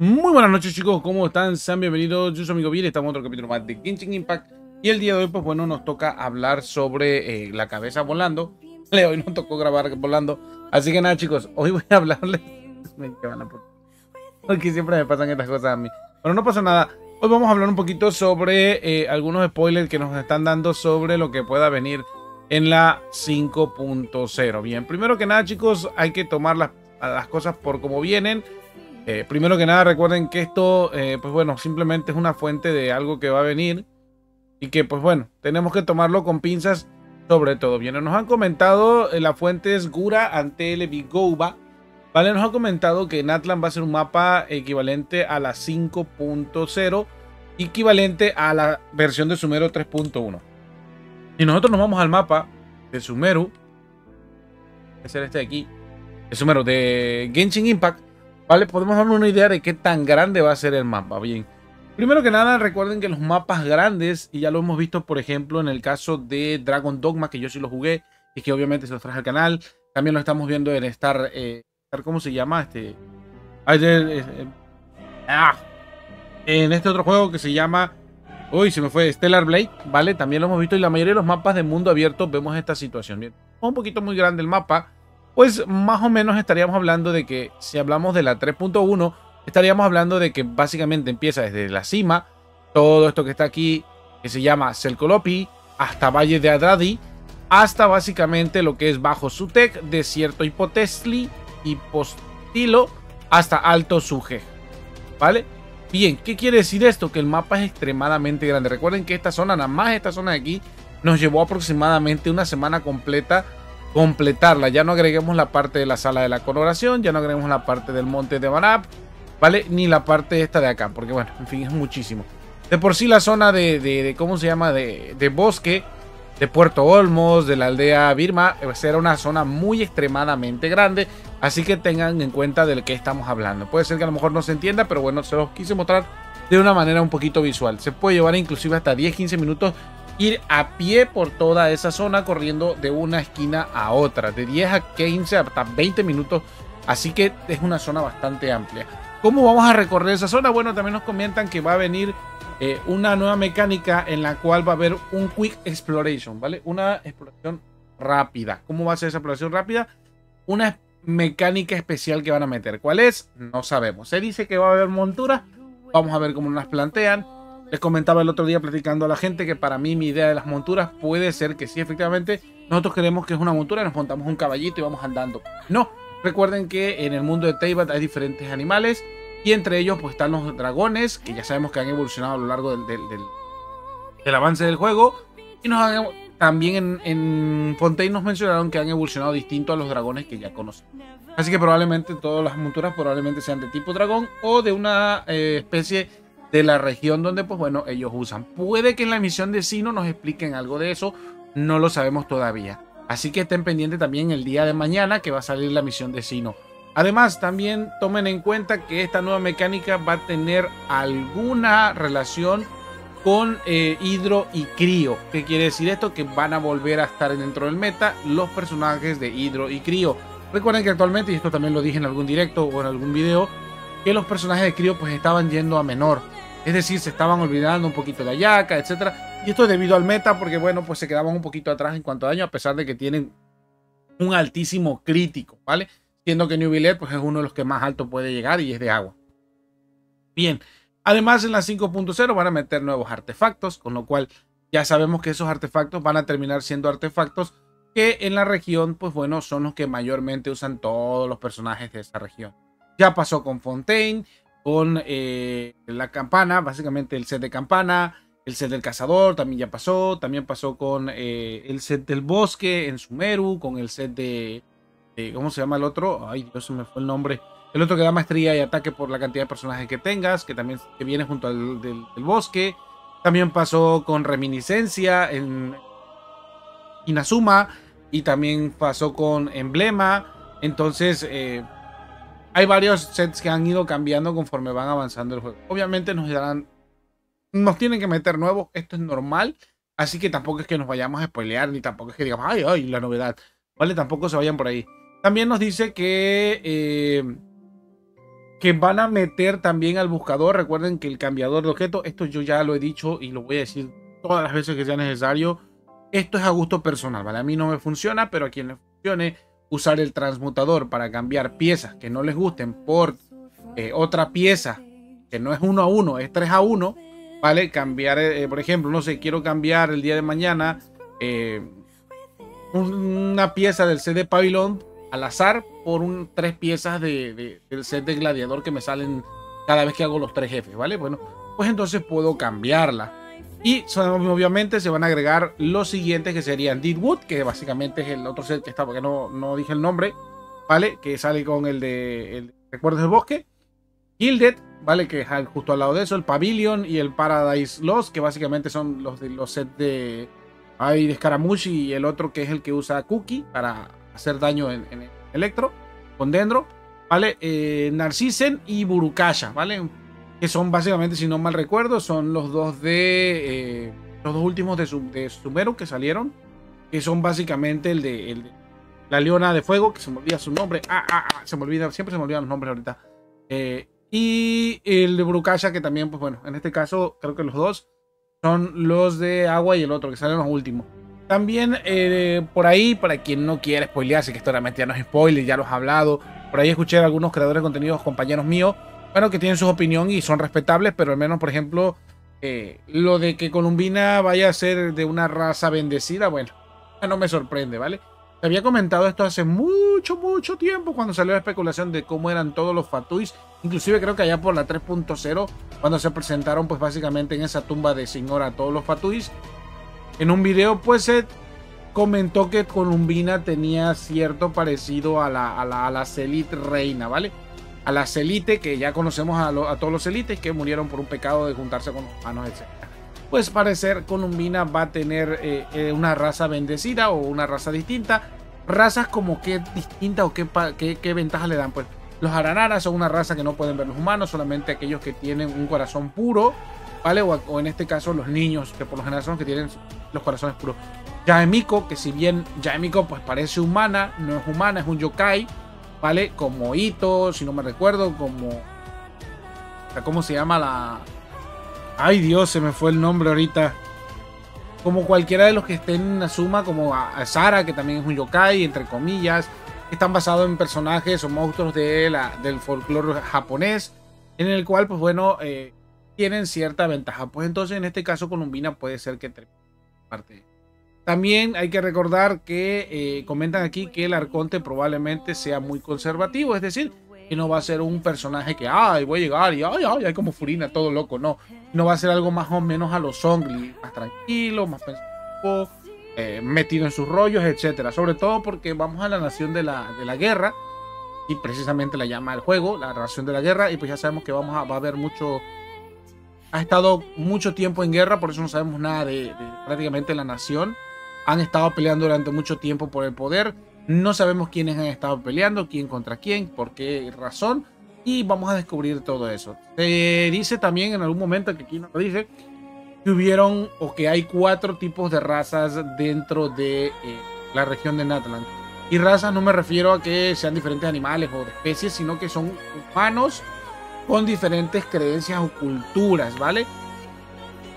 Muy buenas noches chicos, ¿cómo están? Sean bienvenidos, yo soy amigo Bill, estamos en otro capítulo más de Genshin Impact. Y el día de hoy pues bueno nos toca hablar sobre eh, la cabeza volando. Hoy nos tocó grabar volando, así que nada chicos, hoy voy a hablarles porque siempre me pasan estas cosas a mí. Pero no pasa nada, hoy vamos a hablar un poquito sobre eh, algunos spoilers que nos están dando sobre lo que pueda venir en la 5.0 Bien, primero que nada chicos, hay que tomar las, las cosas por como vienen eh, primero que nada, recuerden que esto, eh, pues bueno, simplemente es una fuente de algo que va a venir y que, pues bueno, tenemos que tomarlo con pinzas sobre todo. Bien, nos han comentado, eh, la fuente es Gura Antele Vigouba, ¿vale? Nos ha comentado que Natlan va a ser un mapa equivalente a la 5.0, equivalente a la versión de Sumeru 3.1. Y nosotros nos vamos al mapa de Sumeru, es este de aquí, de Sumeru, de Genshin Impact, ¿Vale? Podemos darnos una idea de qué tan grande va a ser el mapa. Bien. Primero que nada, recuerden que los mapas grandes, y ya lo hemos visto, por ejemplo, en el caso de Dragon Dogma, que yo sí lo jugué, y que obviamente se los traje al canal. También lo estamos viendo en Star, eh, ¿cómo se llama? Este, ah, en este otro juego que se llama, uy, se me fue, Stellar Blade, ¿vale? También lo hemos visto y la mayoría de los mapas de mundo abierto vemos esta situación. Bien, un poquito muy grande el mapa, pues más o menos estaríamos hablando de que si hablamos de la 3.1, estaríamos hablando de que básicamente empieza desde la cima, todo esto que está aquí, que se llama Selkolopi, hasta Valle de Adradi, hasta básicamente lo que es Bajo Sutek, Desierto Hipotesli, Hipostilo, hasta Alto Suje. ¿Vale? Bien, ¿qué quiere decir esto? Que el mapa es extremadamente grande. Recuerden que esta zona, nada más esta zona de aquí, nos llevó aproximadamente una semana completa completarla. Ya no agreguemos la parte de la sala de la coronación, ya no agreguemos la parte del monte de Banap, ¿vale? Ni la parte esta de acá, porque bueno, en fin, es muchísimo. De por sí la zona de, de, ¿cómo se llama? De, de, bosque, de Puerto Olmos, de la aldea Birma, pues era una zona muy extremadamente grande, así que tengan en cuenta de qué estamos hablando. Puede ser que a lo mejor no se entienda, pero bueno, se los quise mostrar de una manera un poquito visual. Se puede llevar inclusive hasta 10-15 minutos ir a pie por toda esa zona corriendo de una esquina a otra, de 10 a 15 hasta 20 minutos, así que es una zona bastante amplia. ¿Cómo vamos a recorrer esa zona? Bueno, también nos comentan que va a venir eh, una nueva mecánica en la cual va a haber un Quick Exploration, ¿vale? Una exploración rápida. ¿Cómo va a ser esa exploración rápida? Una mecánica especial que van a meter. ¿Cuál es? No sabemos. Se dice que va a haber monturas. Vamos a ver cómo nos plantean. Les comentaba el otro día platicando a la gente que para mí mi idea de las monturas puede ser que sí, efectivamente, nosotros creemos que es una montura, nos montamos un caballito y vamos andando. No, recuerden que en el mundo de Teyvat hay diferentes animales y entre ellos pues están los dragones, que ya sabemos que han evolucionado a lo largo del, del, avance del juego. Y nos también en, Fontaine nos mencionaron que han evolucionado distinto a los dragones que ya conocemos. Así que probablemente todas las monturas probablemente sean de tipo dragón o de una eh, especie de la región donde, pues bueno, ellos usan. Puede que en la misión de Sino nos expliquen algo de eso, no lo sabemos todavía. Así que estén pendientes también el día de mañana que va a salir la misión de Sino. Además, también tomen en cuenta que esta nueva mecánica va a tener alguna relación con eh, Hidro y Crío. ¿Qué quiere decir esto? Que van a volver a estar dentro del meta los personajes de Hidro y Crío. Recuerden que actualmente, y esto también lo dije en algún directo o en algún video, que los personajes de Crío pues estaban yendo a menor. Es decir, se estaban olvidando un poquito de Ayaka, etc. Y esto es debido al meta, porque bueno, pues se quedaban un poquito atrás en cuanto a daño, a pesar de que tienen un altísimo crítico, ¿vale? Siendo que New pues es uno de los que más alto puede llegar y es de agua. Bien, además en la 5.0 van a meter nuevos artefactos, con lo cual ya sabemos que esos artefactos van a terminar siendo artefactos que en la región, pues bueno, son los que mayormente usan todos los personajes de esa región. Ya pasó con Fontaine, con eh, la campana, básicamente el set de campana, el set del cazador también ya pasó, también pasó con eh, el set del bosque en Sumeru, con el set de, ¿cómo se llama el otro? Ay, Dios, se me fue el nombre. El otro que da maestría y ataque por la cantidad de personajes que tengas, que también que viene junto al del, bosque. También pasó con Reminiscencia en Inazuma y también pasó con Emblema. Entonces, eh, hay varios sets que han ido cambiando conforme van avanzando el juego. Obviamente nos darán, nos tienen que meter nuevos, esto es normal, así que tampoco es que nos vayamos a spoilear, ni tampoco es que digamos, ay, ay, la novedad, ¿vale? Tampoco se vayan por ahí. También nos dice que, eh, que van a meter también al buscador. Recuerden que el cambiador de objetos, esto yo ya lo he dicho y lo voy a decir todas las veces que sea necesario. Esto es a gusto personal, ¿vale? A mí no me funciona, pero a quien le funcione usar el transmutador para cambiar piezas que no les gusten por eh, otra pieza que no es uno a uno, es 3 a 1, ¿vale? Cambiar, eh, por ejemplo, no sé, quiero cambiar el día de mañana eh, una pieza del set de Pavilion al azar por un, tres piezas de, del set de Gladiador que me salen cada vez que hago los tres jefes, ¿vale? Bueno, pues entonces puedo cambiarla. Y obviamente se van a agregar los siguientes que serían Deadwood, que básicamente es el otro set que está, porque no, no dije el nombre, ¿vale? Que sale con el de Recuerdos del Bosque. Gilded, ¿vale? Que es justo al lado de eso, el Pavilion y el Paradise Lost, que básicamente son los de los sets de hay de Scaramucci y el otro que es el que usa Cookie para hacer daño en, Electro, con Dendro, ¿vale? Eh, Narcisen y Burukasha, ¿vale? Que son básicamente, si no mal recuerdo, son los dos de. Eh, los dos últimos de, su, de Sumeru que salieron. Que son básicamente el de, el de, la Leona de Fuego, que se me olvida su nombre. Ah, ah, ah, se me olvida, siempre se me olvidan los nombres ahorita. Eh, y el de Burukasha, que también, pues bueno, en este caso, creo que los dos son los de agua y el otro, que salen los últimos. También eh, por ahí, para quien no quiere spoilearse, que esto realmente ya no es spoiler, ya los he hablado. Por ahí escuché a algunos creadores de contenidos, compañeros míos, bueno, que tienen su opinión y son respetables, pero al menos, por ejemplo, eh, lo de que Columbina vaya a ser de una raza bendecida, bueno, no me sorprende, ¿vale? había comentado esto hace mucho, mucho tiempo cuando salió la especulación de cómo eran todos los Fatuis. Inclusive creo que allá por la 3.0, cuando se presentaron pues básicamente en esa tumba de señora todos los Fatuis. En un video pues se comentó que Columbina tenía cierto parecido a la, a la, a la Reina, ¿vale? A la Celite, que ya conocemos a, todos los Celites que murieron por un pecado de juntarse con los humanos, etc. Pues parecer Columbina va a tener eh, eh, una raza bendecida o una raza distinta. Razas como qué distinta o qué, qué, qué le dan, pues los Aranaras son una raza que no pueden ver los humanos, solamente aquellos que tienen un corazón puro, ¿vale? O, en este caso los niños, que por lo general son los que tienen los corazones puros. Yaemiko, que si bien Yaemiko pues parece humana, no es humana, es un yokai, ¿vale? Como Ito, si no me recuerdo, como... ¿Cómo se llama la...? Ay Dios, se me fue el nombre ahorita. Como cualquiera de los que estén en Azuma, como a, Sara, que también es un yokai, entre comillas están basados en personajes o monstruos de la, del folclore japonés, en el cual, pues bueno, eh, tienen cierta ventaja. Pues entonces, en este caso, Columbina puede ser que parte. También hay que recordar que eh, comentan aquí que el Arconte probablemente sea muy conservativo, es decir, que no va a ser un personaje que, ay, voy a llegar y, ay, ay, hay como Furina, todo loco, no. No va a ser algo más o menos a los Songli, más tranquilo, más pensativo, eh, metido en sus rollos, etcétera. Sobre todo porque vamos a la nación de la, de la guerra, y precisamente la llama el juego, la nación de la guerra, y pues ya sabemos que vamos a, va a haber mucho. Ha estado mucho tiempo en guerra, por eso no sabemos nada de, prácticamente la nación. Han estado peleando durante mucho tiempo por el poder. No sabemos quiénes han estado peleando, quién contra quién, por qué razón. Y vamos a descubrir todo eso. Se dice también en algún momento, que aquí no lo dice, que hubieron o que hay cuatro tipos de razas dentro de eh, la región de Natland. Y razas no me refiero a que sean diferentes animales o especies, sino que son humanos con diferentes creencias o culturas, ¿vale?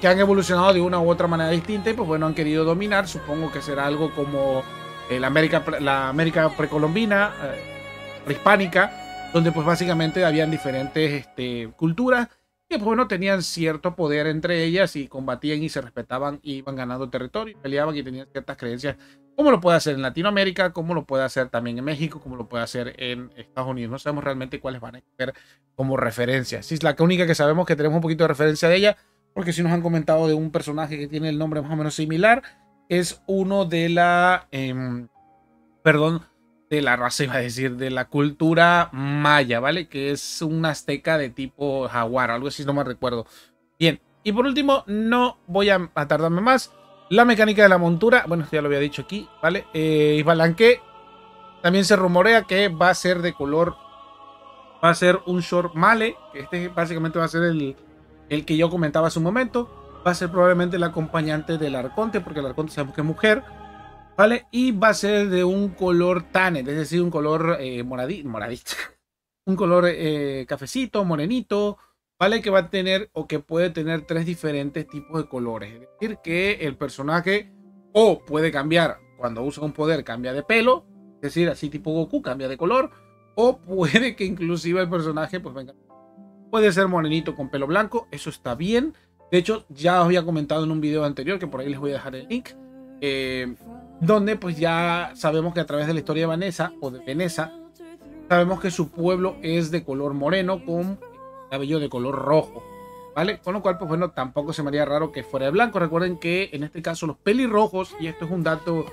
Que han evolucionado de una u otra manera distinta y pues bueno, han querido dominar. Supongo que será algo como eh, la América, la América precolombina, eh, prehispánica, donde pues básicamente habían diferentes este, culturas que pues bueno, tenían cierto poder entre ellas y combatían y se respetaban y iban ganando territorio, peleaban y tenían ciertas creencias, como lo puede hacer en Latinoamérica, como lo puede hacer también en México, como lo puede hacer en Estados Unidos. No sabemos realmente cuáles van a ser como referencias. Si es la única que sabemos que tenemos un poquito de referencia de ella, porque si nos han comentado de un personaje que tiene el nombre más o menos similar, es uno de la, eh, perdón, de la raza, iba a decir, de la cultura maya, ¿vale? Que es un azteca de tipo jaguar, algo así, no me recuerdo. Bien, y por último, no voy a, tardarme más. La mecánica de la montura, bueno, ya lo había dicho aquí, ¿vale? Eh, Balanque también se rumorea que va a ser de color, va a ser un short male, que este básicamente va a ser el, el que yo comentaba hace un momento. Va a ser probablemente el acompañante del arconte, porque el arconte sabemos que es mujer. ¿Vale? Y va a ser de un color tan, es decir, un color eh, moradito. un color eh, cafecito, morenito, ¿vale? Que va a tener o que puede tener tres diferentes tipos de colores. Es decir, que el personaje o puede cambiar cuando usa un poder, cambia de pelo, es decir, así tipo Goku, cambia de color, o puede que inclusive el personaje, pues venga, puede ser morenito con pelo blanco, eso está bien. De hecho, ya os había comentado en un video anterior, que por ahí les voy a dejar el link, eh, donde pues ya sabemos que a través de la historia de Vanessa o de Vanessa, sabemos que su pueblo es de color moreno con cabello de color rojo, ¿vale? Con lo cual, pues bueno, tampoco se me haría raro que fuera de blanco. Recuerden que en este caso los pelirrojos, y esto es un dato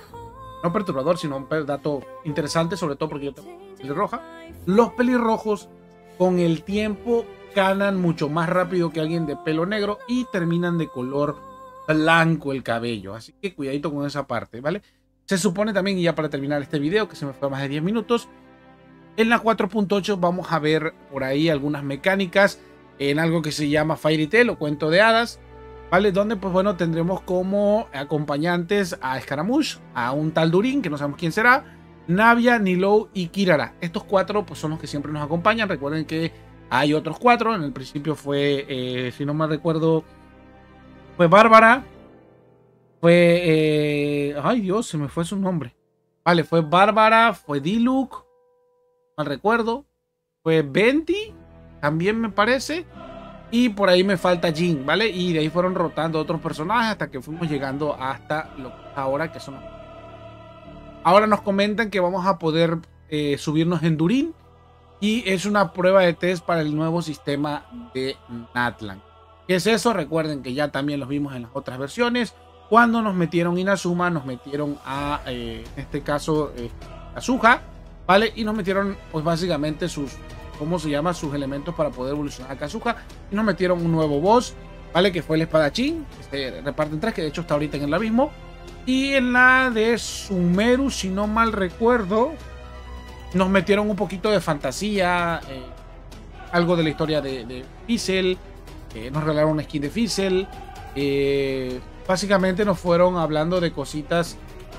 no perturbador, sino un dato interesante, sobre todo porque yo tengo pelirroja, los pelirrojos con el tiempo canan mucho más rápido que alguien de pelo negro y terminan de color blanco el cabello. Así que cuidadito con esa parte, ¿vale? Se supone también, y ya para terminar este video, que se me fue más de 10 minutos, en la 4.8 vamos a ver por ahí algunas mecánicas en algo que se llama Fairy Tail o cuento de hadas, ¿vale? Donde pues bueno tendremos como acompañantes a Scaramouche, a un tal Durin, que no sabemos quién será, Navia, Nilou y Kirara. Estos cuatro pues son los que siempre nos acompañan. Recuerden que hay otros cuatro. En el principio fue, eh, si no me recuerdo, fue Bárbara. Fue... Eh, ay Dios, se me fue su nombre. Vale, fue Bárbara, fue Diluc, mal recuerdo. Fue Venti, también me parece. Y por ahí me falta Jin, ¿vale? Y de ahí fueron rotando otros personajes hasta que fuimos llegando hasta lo ahora que son. Ahora nos comentan que vamos a poder eh, subirnos en Durin. Y es una prueba de test para el nuevo sistema de Natlan. ¿Qué es eso? Recuerden que ya también los vimos en las otras versiones. Cuando nos metieron Inazuma, nos metieron a, eh, en este caso, eh, ¿vale? Y nos metieron, pues básicamente sus, ¿cómo se llama? Sus elementos para poder evolucionar a Kazuha. Y nos metieron un nuevo boss, ¿vale? Que fue el espadachín, que se reparte en tres, que de hecho está ahorita en el abismo. Y en la de Sumeru, si no mal recuerdo, nos metieron un poquito de fantasía, eh, algo de la historia de, de Fizzle, eh, nos regalaron una skin de Fizzle. Eh, básicamente nos fueron hablando de cositas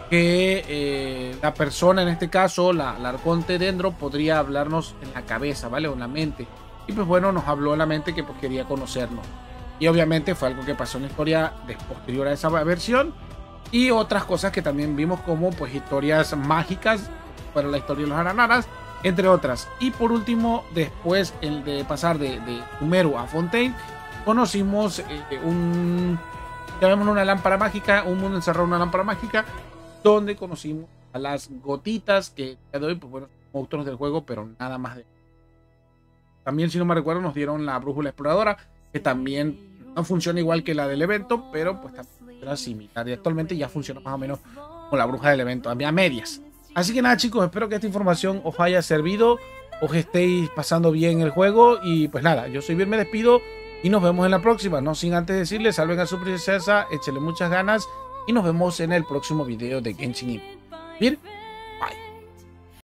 que eh, la persona, en este caso, la, la, arconte dentro, podría hablarnos en la cabeza, ¿vale? O en la mente. Y pues bueno, nos habló en la mente que pues, quería conocernos. Y obviamente fue algo que pasó en la historia posterior a esa versión. Y otras cosas que también vimos como pues historias mágicas para la historia de los aranaras, entre otras. Y por último, después el de pasar de, de a Fontaine, conocimos eh, un... Llamemos una lámpara mágica, un mundo encerrado en una lámpara mágica, donde conocimos a las gotitas que de hoy, pues bueno, monstruos del juego, pero nada más de. También, si no me recuerdo, nos dieron la brújula exploradora, que también no funciona igual que la del evento, pero pues también era similar. Y actualmente ya funciona más o menos con la bruja del evento, a medias. Así que nada, chicos, espero que esta información os haya servido, os estéis pasando bien el juego. Y pues nada, yo soy bien, me despido y nos vemos en la próxima. No sin antes decirles, salven a su princesa, échele muchas ganas y nos vemos en el próximo video de Genshin Impact. Bien,